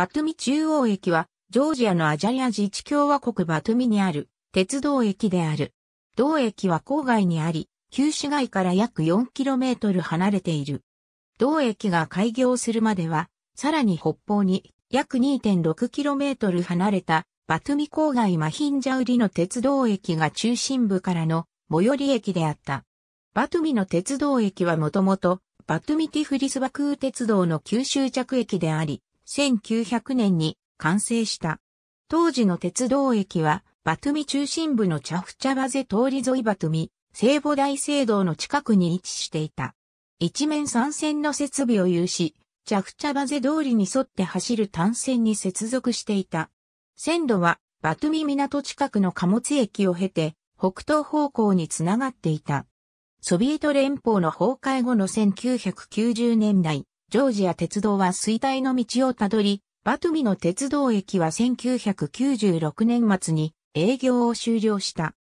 バトミ中央駅は、ジョージアのアジャリア自治共和国バトミにある鉄道駅である。同駅は郊外にあり、旧市街から約 4km 離れている。同駅が開業するまでは、さらに北方に約 2.6km 離れたバトミ郊外マヒンジャウリの鉄道駅が中心部からの最寄り駅であった。バトミの鉄道駅はもともとバトミティフリスバクー鉄道の九州着駅であり、1900年に完成した。当時の鉄道駅はバトミ中心部のチャフチャバゼ通り沿いバトミ、聖母大聖堂の近くに位置していた。一面三線の設備を有し、チャフチャバゼ通りに沿って走る単線に接続していた。線路はバトミ港近くの貨物駅を経て北東方向につながっていた。ソビエト連邦の崩壊後の1990年代、ジョージア鉄道は衰退の道をたどり、バトミの鉄道駅は1996年末に営業を終了した。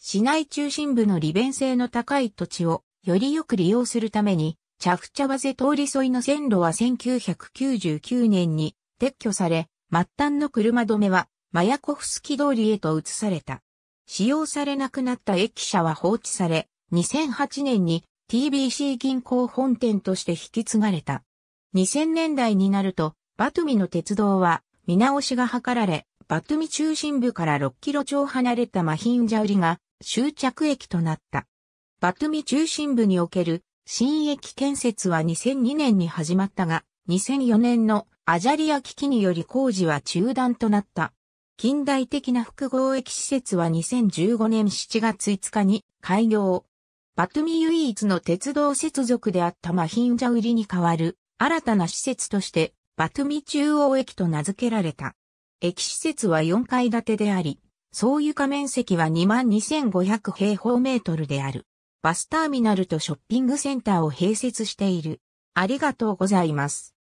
市内中心部の利便性の高い土地をよりよく利用するために、チャフチャバゼ通り沿いの線路は1999年に撤去され、末端の車止めはマヤコフスキ通りへと移された。使用されなくなった駅舎は放置され、2008年に TBC 銀行本店として引き継がれた。2000年代になると、バトゥミの鉄道は見直しが図られ、バトゥミ中心部から6キロ超離れたマヒンジャウリが終着駅となった。バトゥミ中心部における新駅建設は2002年に始まったが、2004年のアジャリア危機により工事は中断となった。近代的な複合駅施設は2015年7月5日に開業。バトゥミ唯一の鉄道接続であったマヒンジャウリに代わる新たな施設としてバトミ中央駅と名付けられた。駅施設は4階建てであり、総床面積は22,500平方メートルである。バスターミナルとショッピングセンターを併設している。ありがとうございます。